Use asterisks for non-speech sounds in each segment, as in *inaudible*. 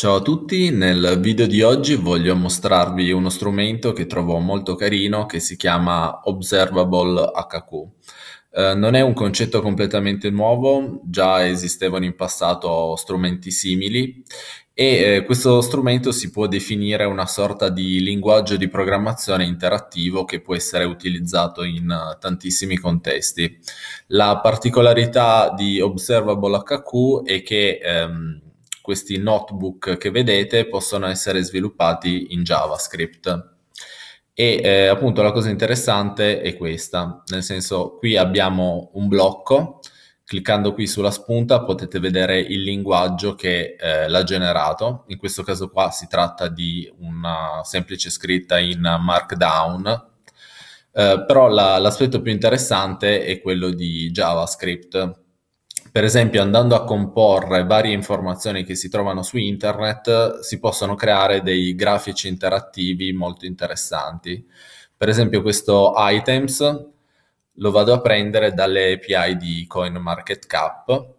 Ciao a tutti, nel video di oggi voglio mostrarvi uno strumento che trovo molto carino che si chiama Observable HQ. Eh, non è un concetto completamente nuovo, già esistevano in passato strumenti simili e eh, questo strumento si può definire una sorta di linguaggio di programmazione interattivo che può essere utilizzato in uh, tantissimi contesti. La particolarità di Observable HQ è che ehm, questi notebook che vedete possono essere sviluppati in JavaScript. E eh, appunto la cosa interessante è questa, nel senso qui abbiamo un blocco, cliccando qui sulla spunta potete vedere il linguaggio che eh, l'ha generato, in questo caso qua si tratta di una semplice scritta in Markdown, eh, però la, l'aspetto più interessante è quello di JavaScript, per esempio, andando a comporre varie informazioni che si trovano su internet, si possono creare dei grafici interattivi molto interessanti. Per esempio, questo items lo vado a prendere dalle API di CoinMarketCap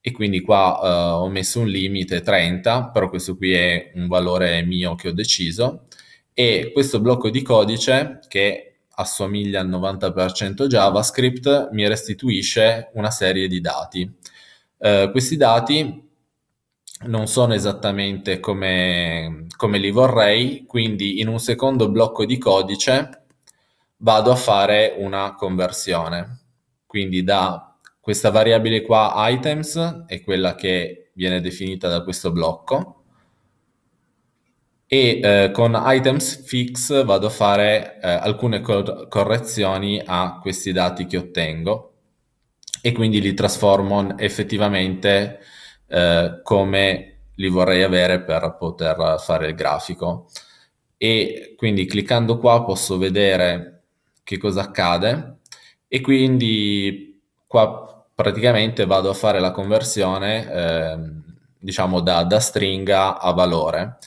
e quindi qua uh, ho messo un limite 30, però questo qui è un valore mio che ho deciso e questo blocco di codice che assomiglia al 90% JavaScript, mi restituisce una serie di dati. Eh, questi dati non sono esattamente come, come li vorrei, quindi in un secondo blocco di codice vado a fare una conversione. Quindi da questa variabile qua items è quella che viene definita da questo blocco e eh, con items fix vado a fare eh, alcune cor- correzioni a questi dati che ottengo e quindi li trasformo effettivamente eh, come li vorrei avere per poter fare il grafico. E quindi cliccando qua posso vedere che cosa accade e quindi qua praticamente vado a fare la conversione ehm, diciamo da, da stringa a valore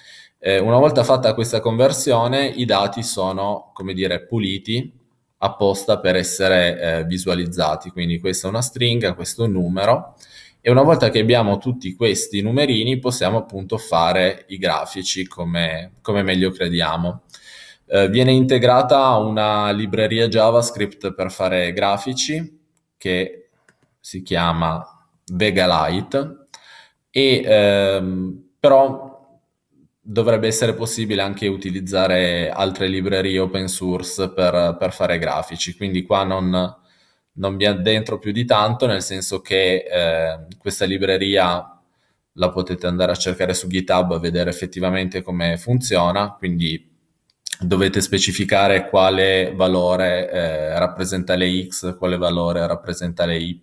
eh, una volta fatta questa conversione, i dati sono, come dire, puliti apposta per essere eh, visualizzati. Quindi questa è una stringa, questo è un numero. E una volta che abbiamo tutti questi numerini, possiamo appunto fare i grafici come, come meglio crediamo. Eh, viene integrata una libreria JavaScript per fare grafici che si chiama Vegalite e ehm, però dovrebbe essere possibile anche utilizzare altre librerie open source per, per fare grafici, quindi qua non, non mi addentro più di tanto, nel senso che eh, questa libreria la potete andare a cercare su GitHub, vedere effettivamente come funziona, quindi dovete specificare quale valore eh, rappresenta le x, quale valore rappresenta le y,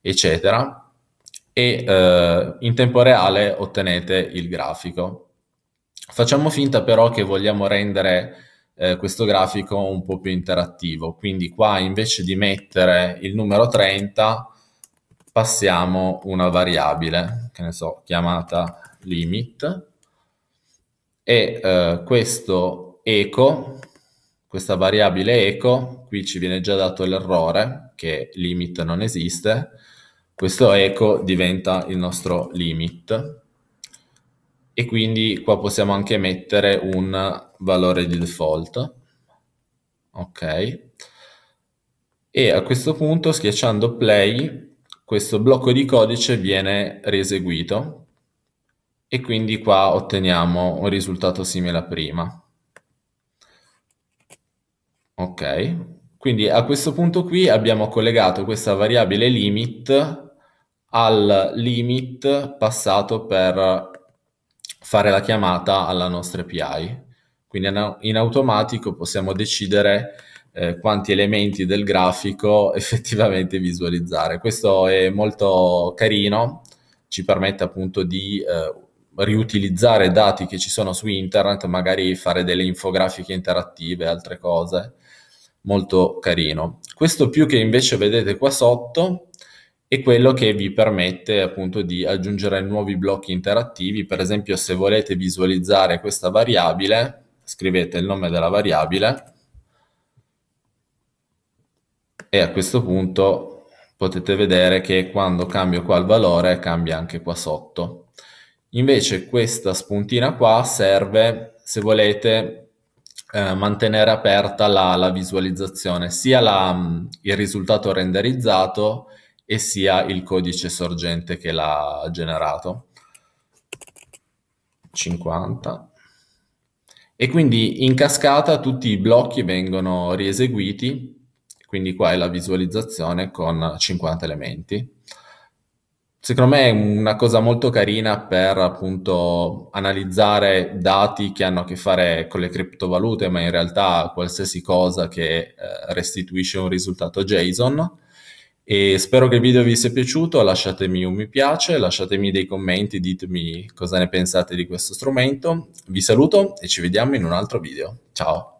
eccetera e eh, in tempo reale ottenete il grafico. Facciamo finta però che vogliamo rendere eh, questo grafico un po' più interattivo, quindi qua invece di mettere il numero 30 passiamo una variabile, che ne so, chiamata limit. E eh, questo eco, questa variabile eco, qui ci viene già dato l'errore che limit non esiste, questo eco diventa il nostro limit e quindi qua possiamo anche mettere un valore di default. Ok. E a questo punto schiacciando play questo blocco di codice viene rieseguito e quindi qua otteniamo un risultato simile a prima. Ok, quindi a questo punto qui abbiamo collegato questa variabile limit al limit passato per fare la chiamata alla nostra API. Quindi in automatico possiamo decidere eh, quanti elementi del grafico *laughs* effettivamente visualizzare. Questo è molto carino, ci permette appunto di eh, riutilizzare dati che ci sono su internet, magari fare delle infografiche interattive, altre cose. Molto carino. Questo più che invece vedete qua sotto è quello che vi permette appunto di aggiungere nuovi blocchi interattivi. Per esempio, se volete visualizzare questa variabile, scrivete il nome della variabile e a questo punto potete vedere che quando cambio qua il valore cambia anche qua sotto. Invece questa spuntina qua serve, se volete, eh, mantenere aperta la, la visualizzazione, sia la, il risultato renderizzato e sia il codice sorgente che l'ha generato. 50. E quindi in cascata tutti i blocchi vengono rieseguiti, quindi qua è la visualizzazione con 50 elementi. Secondo me è una cosa molto carina per appunto analizzare dati che hanno a che fare con le criptovalute, ma in realtà qualsiasi cosa che eh, restituisce un risultato JSON. E spero che il video vi sia piaciuto, lasciatemi un mi piace, lasciatemi dei commenti, ditemi cosa ne pensate di questo strumento. Vi saluto e ci vediamo in un altro video. Ciao!